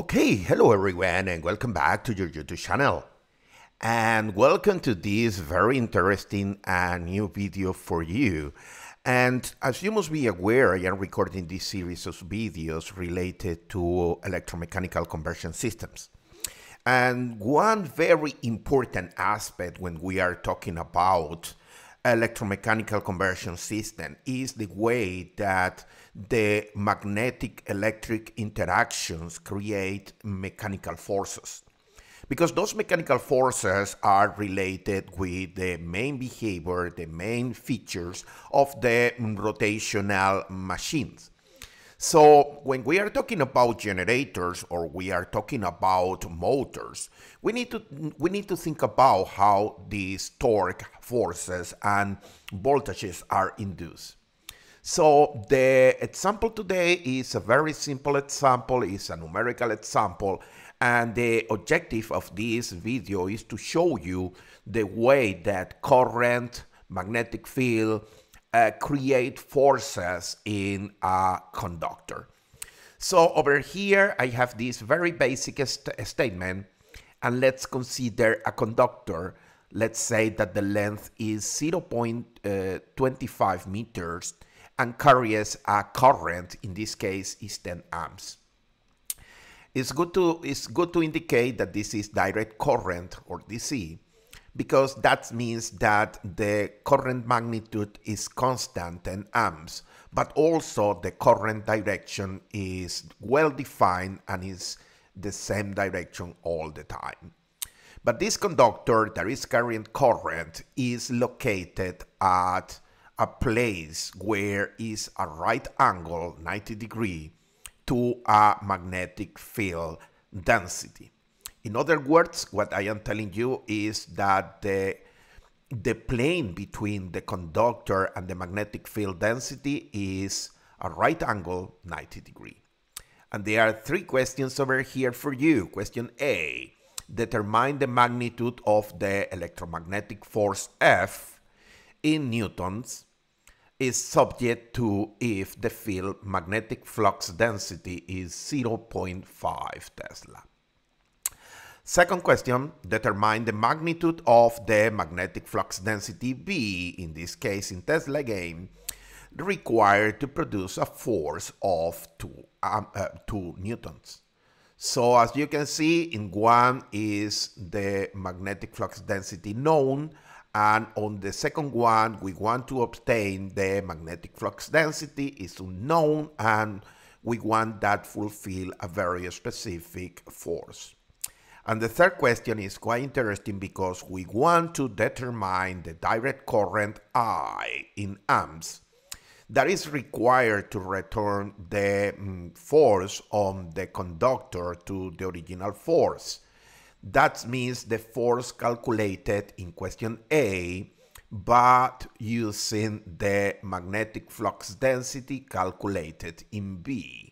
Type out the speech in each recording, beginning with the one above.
Okay, hello everyone, and welcome back to your YouTube channel. And welcome to this very interesting and new video for you. And as you must be aware, I am recording this series of videos related to electromechanical conversion systems. And one very important aspect when we are talking about electromechanical conversion system is the way that the magnetic electric interactions create mechanical forces because those mechanical forces are related with the main behavior, the main features of the rotational machines. So when we are talking about generators or we are talking about motors, we need to we need to think about how these torque forces and voltages are induced. So the example today is a very simple example, it's a numerical example, and the objective of this video is to show you the way that current, magnetic field, uh, create forces in a conductor. So over here, I have this very basic st statement, and let's consider a conductor. Let's say that the length is 0.25 meters and carries a current, in this case is 10 amps. It's good to it's good to indicate that this is direct current or DC because that means that the current magnitude is constant in amps, but also the current direction is well defined and is the same direction all the time. But this conductor that is carrying current is located at a place where is a right angle 90 degree to a magnetic field density. In other words, what I am telling you is that the, the plane between the conductor and the magnetic field density is a right angle 90 degree. And there are three questions over here for you. Question A, determine the magnitude of the electromagnetic force F in newtons is subject to if the field magnetic flux density is 0.5 Tesla. Second question, determine the magnitude of the magnetic flux density B, in this case in Tesla again, required to produce a force of 2, um, uh, 2 newtons. So as you can see, in one is the magnetic flux density known, and on the second one, we want to obtain the magnetic flux density is unknown and we want that fulfill a very specific force. And the third question is quite interesting because we want to determine the direct current I in amps that is required to return the mm, force on the conductor to the original force. That means the force calculated in question A, but using the magnetic flux density calculated in B.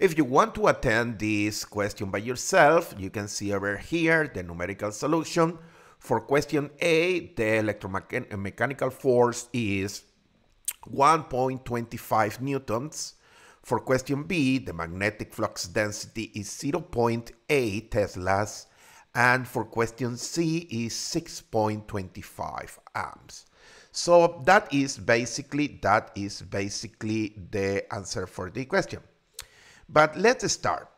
If you want to attend this question by yourself, you can see over here the numerical solution. For question A, the electromechanical uh, force is 1.25 newtons. For question B, the magnetic flux density is 0.8 teslas, and for question C is 6.25 amps. So that is basically that is basically the answer for the question. But let's start.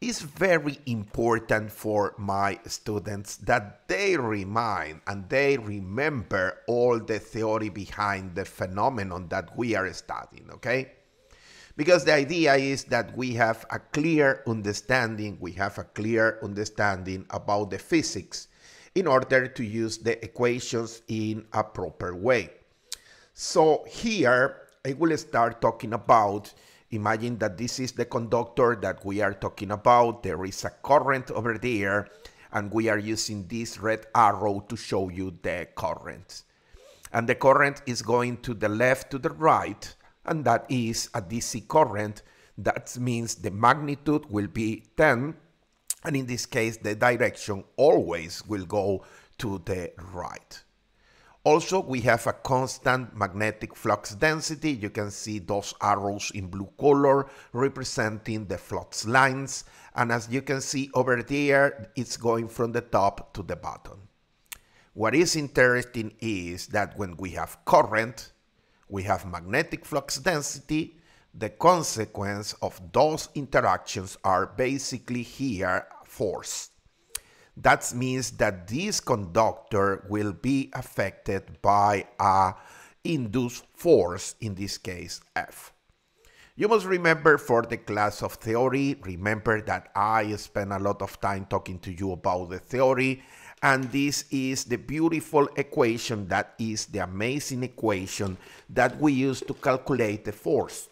It's very important for my students that they remind and they remember all the theory behind the phenomenon that we are studying, okay? because the idea is that we have a clear understanding, we have a clear understanding about the physics in order to use the equations in a proper way. So here I will start talking about, imagine that this is the conductor that we are talking about, there is a current over there, and we are using this red arrow to show you the current. And the current is going to the left to the right, and that is a DC current. That means the magnitude will be 10, and in this case, the direction always will go to the right. Also, we have a constant magnetic flux density. You can see those arrows in blue color representing the flux lines. And as you can see over there, it's going from the top to the bottom. What is interesting is that when we have current, we have magnetic flux density, the consequence of those interactions are basically here force. That means that this conductor will be affected by a induced force, in this case F. You must remember for the class of theory, remember that I spent a lot of time talking to you about the theory, and this is the beautiful equation that is the amazing equation that we use to calculate the force.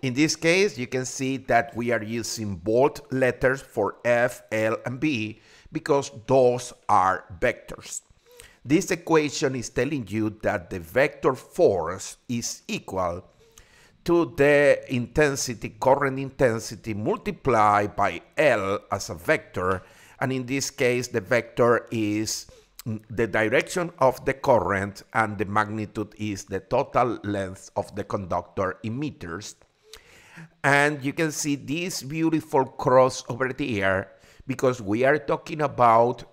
In this case, you can see that we are using bold letters for F, L, and B because those are vectors. This equation is telling you that the vector force is equal to the intensity, current intensity multiplied by L as a vector. And in this case, the vector is the direction of the current and the magnitude is the total length of the conductor in meters. And you can see this beautiful cross over here because we are talking about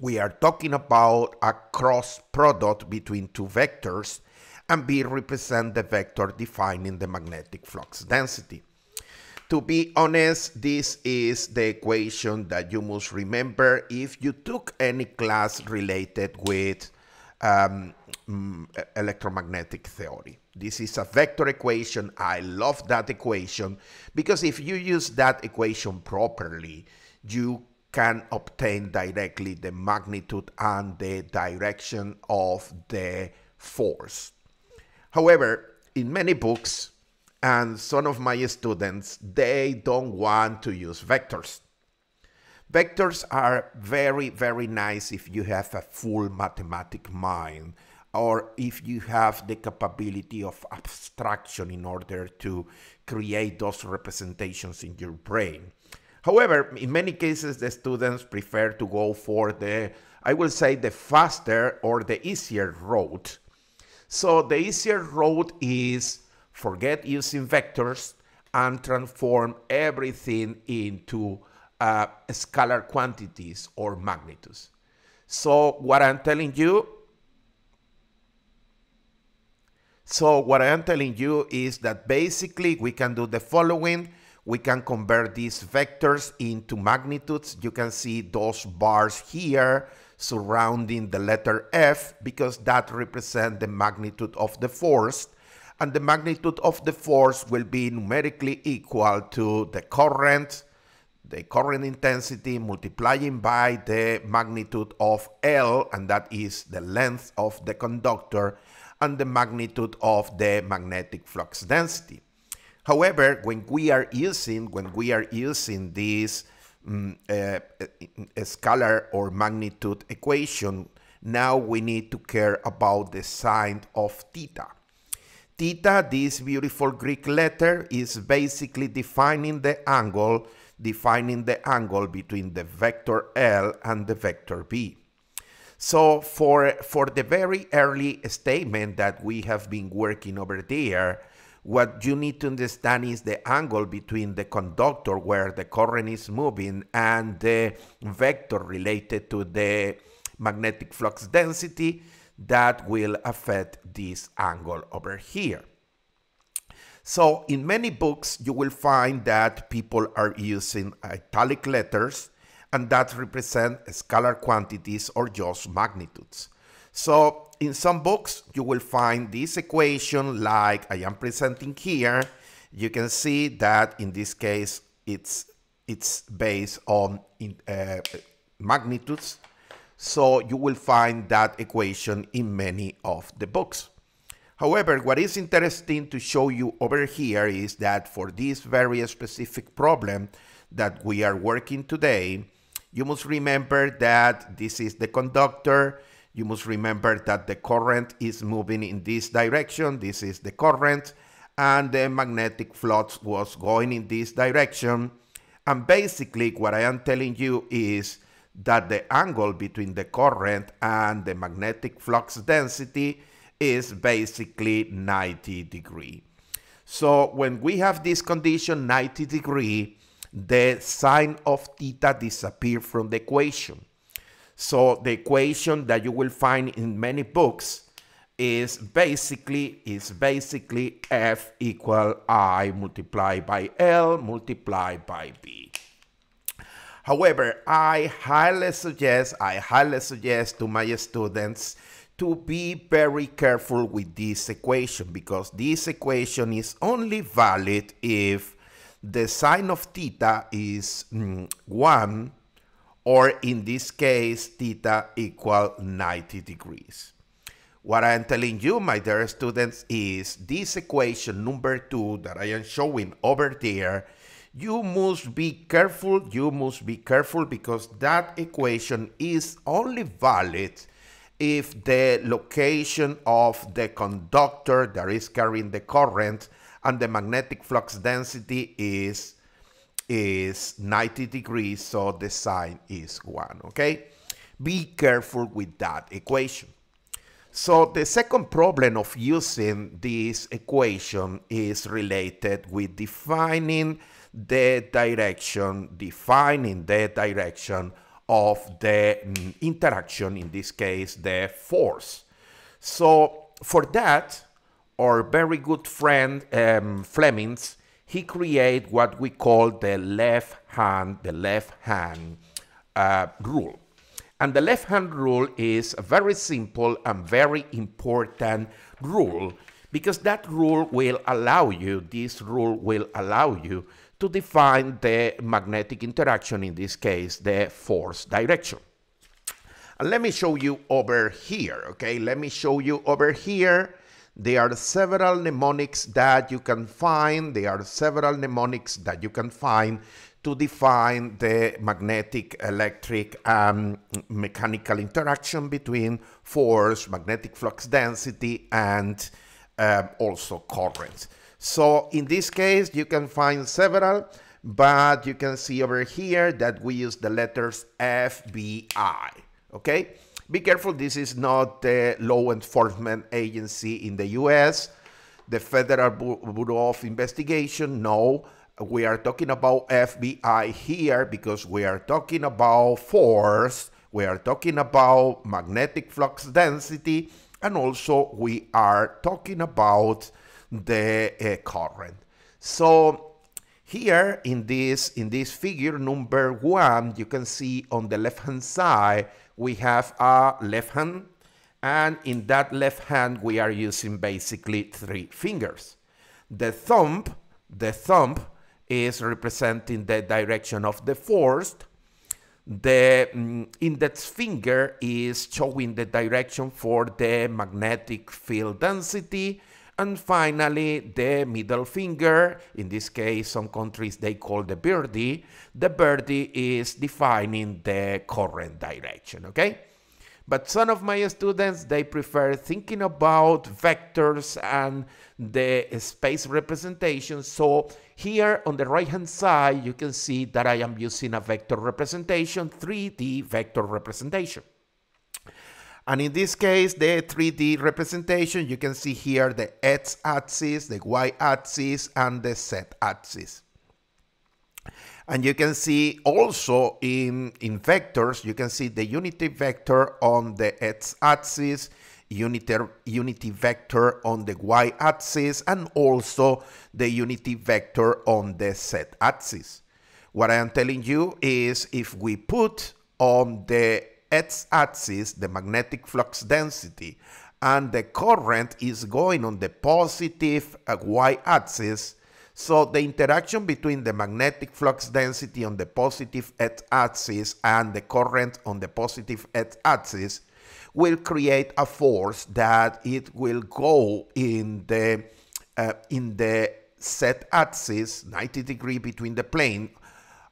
we are talking about a cross product between two vectors and B represent the vector defining the magnetic flux density. To be honest, this is the equation that you must remember if you took any class related with um, mm, electromagnetic theory. This is a vector equation. I love that equation because if you use that equation properly, you can obtain directly the magnitude and the direction of the force. However, in many books, and some of my students, they don't want to use vectors. Vectors are very, very nice if you have a full mathematic mind or if you have the capability of abstraction in order to create those representations in your brain. However, in many cases, the students prefer to go for the, I will say, the faster or the easier route. So the easier route is forget using vectors and transform everything into uh, scalar quantities or magnitudes. So what I'm telling you, so what I am telling you is that basically we can do the following we can convert these vectors into magnitudes. You can see those bars here surrounding the letter F because that represents the magnitude of the force. And the magnitude of the force will be numerically equal to the current, the current intensity multiplying by the magnitude of L, and that is the length of the conductor, and the magnitude of the magnetic flux density. However, when we are using when we are using this um, uh, scalar or magnitude equation, now we need to care about the sine of theta. Theta, this beautiful Greek letter, is basically defining the angle, defining the angle between the vector L and the vector B. So for, for the very early statement that we have been working over there, what you need to understand is the angle between the conductor where the current is moving and the vector related to the magnetic flux density that will affect this angle over here. So in many books, you will find that people are using italic letters and that represent scalar quantities or just magnitudes. So in some books, you will find this equation like I am presenting here. You can see that in this case, it's, it's based on in, uh, magnitudes. So you will find that equation in many of the books. However, what is interesting to show you over here is that for this very specific problem that we are working today, you must remember that this is the conductor, you must remember that the current is moving in this direction. This is the current. And the magnetic flux was going in this direction. And basically what I am telling you is that the angle between the current and the magnetic flux density is basically 90 degree. So when we have this condition 90 degree, the sine of theta disappear from the equation. So the equation that you will find in many books is basically is basically F equal I multiplied by L multiplied by B. However, I highly suggest, I highly suggest to my students to be very careful with this equation because this equation is only valid if the sine of theta is mm, 1 or in this case theta equal 90 degrees. What I am telling you, my dear students, is this equation number 2 that I am showing over there, you must be careful, you must be careful because that equation is only valid if the location of the conductor that is carrying the current and the magnetic flux density is is 90 degrees so the sine is 1 okay? Be careful with that equation. So the second problem of using this equation is related with defining the direction defining the direction of the mm, interaction in this case the force so for that our very good friend um, Flemings, he create what we call the left hand, the left hand uh, rule. And the left hand rule is a very simple and very important rule because that rule will allow you, this rule will allow you to define the magnetic interaction, in this case, the force direction. And let me show you over here, okay? Let me show you over here there are several mnemonics that you can find. There are several mnemonics that you can find to define the magnetic, electric, and mechanical interaction between force, magnetic flux density, and uh, also current. So in this case, you can find several, but you can see over here that we use the letters FBI, okay? Be careful, this is not the law enforcement agency in the US, the Federal Bureau of Investigation. No, we are talking about FBI here because we are talking about force, we are talking about magnetic flux density, and also we are talking about the uh, current. So here in this in this figure number one, you can see on the left hand side we have a left hand and in that left hand we are using basically three fingers. The thumb, the thumb is representing the direction of the force. The mm, index finger is showing the direction for the magnetic field density. And finally, the middle finger, in this case, some countries they call the birdie, the birdie is defining the current direction, okay? But some of my students, they prefer thinking about vectors and the space representation. So here on the right-hand side, you can see that I am using a vector representation, 3D vector representation. And in this case, the 3D representation, you can see here the X axis, the Y axis, and the Z axis. And you can see also in, in vectors, you can see the unity vector on the X axis, unity, unity vector on the Y axis, and also the unity vector on the Z axis. What I am telling you is if we put on the x-axis, the magnetic flux density, and the current is going on the positive y-axis, so the interaction between the magnetic flux density on the positive x-axis and the current on the positive x-axis will create a force that it will go in the uh, in the z-axis 90 degree between the plane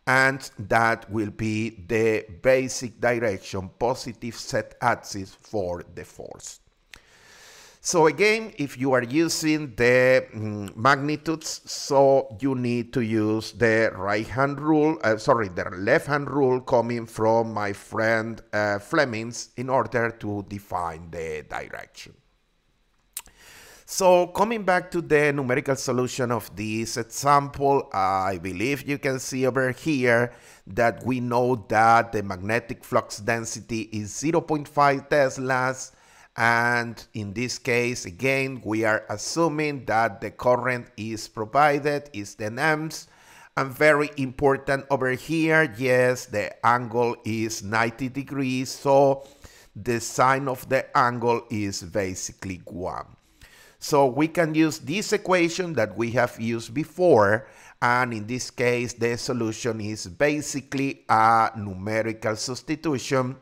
and that will be the basic direction, positive z axis for the force. So again, if you are using the mm, magnitudes, so you need to use the right hand rule, uh, sorry, the left hand rule coming from my friend uh, Flemings in order to define the direction. So coming back to the numerical solution of this example, I believe you can see over here that we know that the magnetic flux density is 0.5 teslas and in this case, again, we are assuming that the current is provided is 10 amps. And very important over here, yes, the angle is 90 degrees. So the sine of the angle is basically 1. So we can use this equation that we have used before. And in this case, the solution is basically a numerical substitution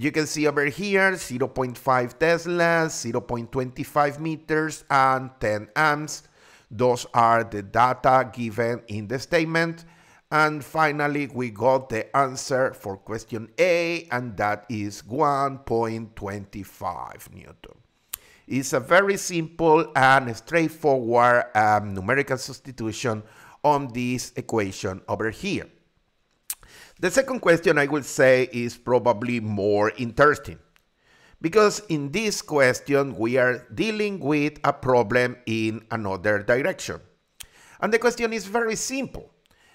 you can see over here 0.5 Teslas, 0.25 meters, and 10 amps. Those are the data given in the statement. And finally, we got the answer for question A, and that is 1.25 Newton. It's a very simple and straightforward um, numerical substitution on this equation over here. The second question I will say is probably more interesting because in this question we are dealing with a problem in another direction. And the question is very simple.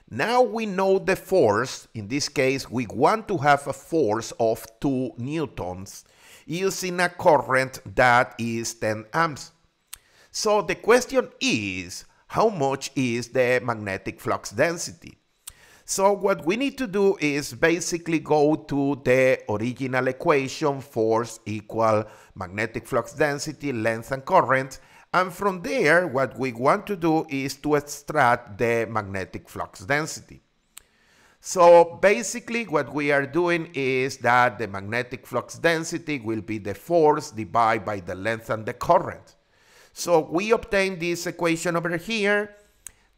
Now we know the force, in this case we want to have a force of 2 newtons using a current that is 10 amps. So the question is, how much is the magnetic flux density? So what we need to do is basically go to the original equation, force equal magnetic flux density, length and current. And from there, what we want to do is to extract the magnetic flux density. So basically what we are doing is that the magnetic flux density will be the force divided by the length and the current. So we obtain this equation over here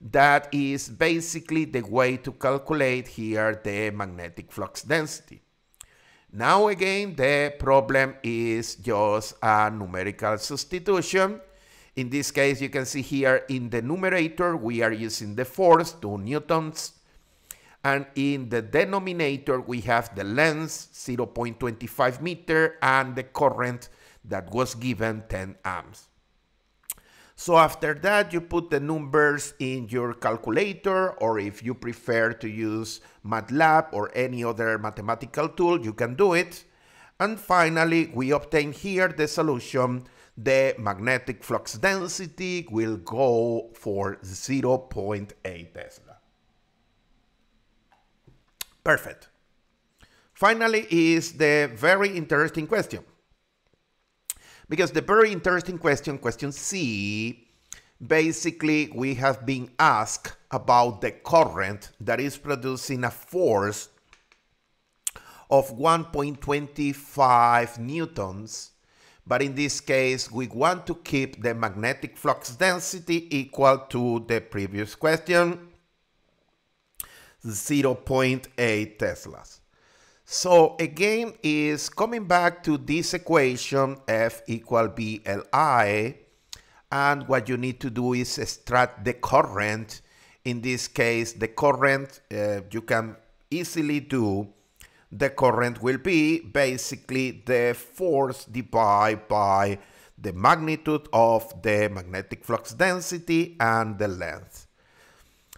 that is basically the way to calculate here the magnetic flux density. Now again, the problem is just a numerical substitution. In this case, you can see here in the numerator, we are using the force, 2 newtons. And in the denominator, we have the length, 0.25 meter, and the current that was given 10 amps. So after that, you put the numbers in your calculator, or if you prefer to use MATLAB or any other mathematical tool, you can do it. And finally, we obtain here the solution. The magnetic flux density will go for 0.8 Tesla. Perfect. Finally is the very interesting question. Because the very interesting question, question C, basically we have been asked about the current that is producing a force of 1.25 newtons. But in this case, we want to keep the magnetic flux density equal to the previous question, 0.8 Teslas. So again, is coming back to this equation, F equal BLI, and what you need to do is extract the current. In this case, the current uh, you can easily do. The current will be basically the force divided by the magnitude of the magnetic flux density and the length.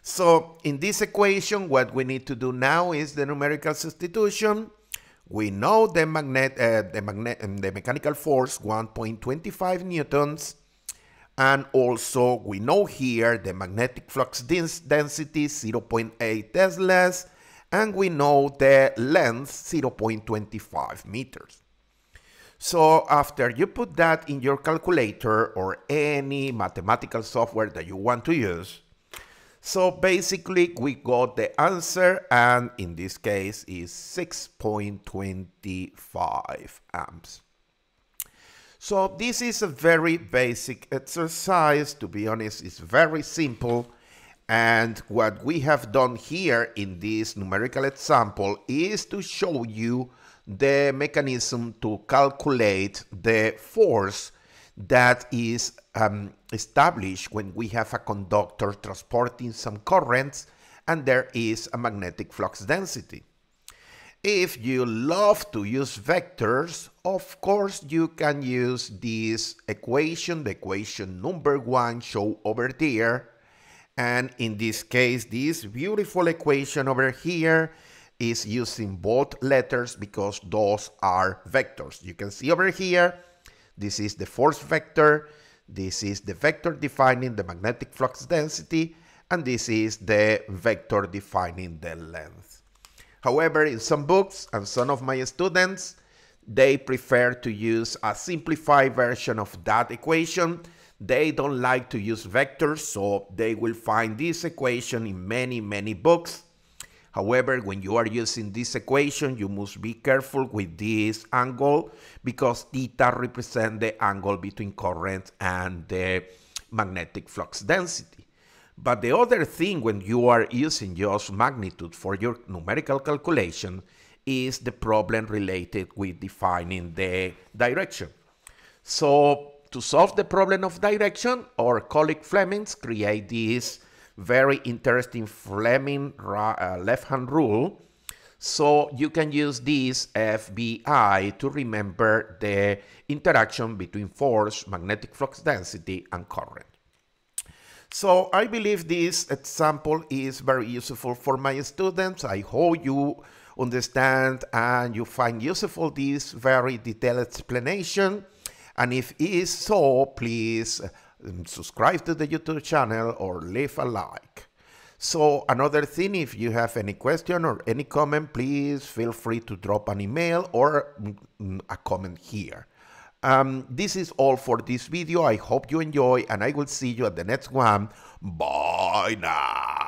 So in this equation, what we need to do now is the numerical substitution. We know the magnet, uh, the magnet, um, the mechanical force 1.25 newtons, and also we know here the magnetic flux density 0.8 teslas, and we know the length 0.25 meters. So after you put that in your calculator or any mathematical software that you want to use, so basically we got the answer and in this case is 6.25 amps. So this is a very basic exercise. To be honest, it's very simple. And what we have done here in this numerical example is to show you the mechanism to calculate the force that is um, established when we have a conductor transporting some currents and there is a magnetic flux density. If you love to use vectors, of course you can use this equation, the equation number one show over there. And in this case, this beautiful equation over here is using both letters because those are vectors. You can see over here, this is the force vector, this is the vector defining the magnetic flux density, and this is the vector defining the length. However, in some books and some of my students, they prefer to use a simplified version of that equation. They don't like to use vectors, so they will find this equation in many, many books. However, when you are using this equation, you must be careful with this angle because theta represents the angle between current and the magnetic flux density. But the other thing when you are using just magnitude for your numerical calculation is the problem related with defining the direction. So to solve the problem of direction, our colleague Flemings create this very interesting Fleming uh, left-hand rule. So you can use this FBI to remember the interaction between force, magnetic flux density, and current. So I believe this example is very useful for my students. I hope you understand and you find useful this very detailed explanation. And if it is so, please subscribe to the YouTube channel or leave a like. So another thing, if you have any question or any comment, please feel free to drop an email or mm, mm, a comment here. Um, this is all for this video. I hope you enjoy and I will see you at the next one. Bye now.